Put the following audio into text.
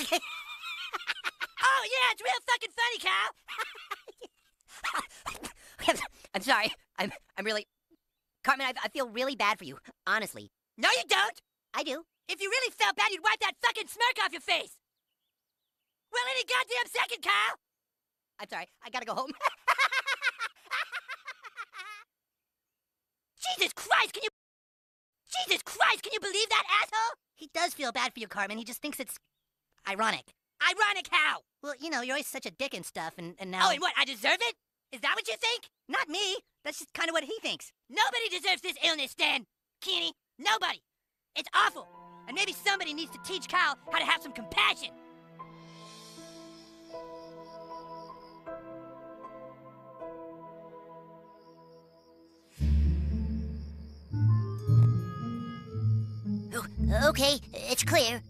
oh, yeah, it's real fucking funny, Kyle. I'm sorry. I'm I'm really Cartman, I, I feel really bad for you. Honestly. No, you don't. I do. If you really felt bad, you'd wipe that fucking smirk off your face. Well, any goddamn second, Kyle. I'm sorry. I gotta go home. Jesus Christ, can you... Jesus Christ, can you believe that, asshole? he does feel bad for you, Cartman. He just thinks it's ironic. Ironic how? Well, you know, you're always such a dick and stuff, and, and now... Oh, and what, I deserve it? Is that what you think? Not me. That's just kind of what he thinks. Nobody deserves this illness, Stan. Kenny, nobody. It's awful. And maybe somebody needs to teach Kyle how to have some compassion. Oh, okay, it's clear.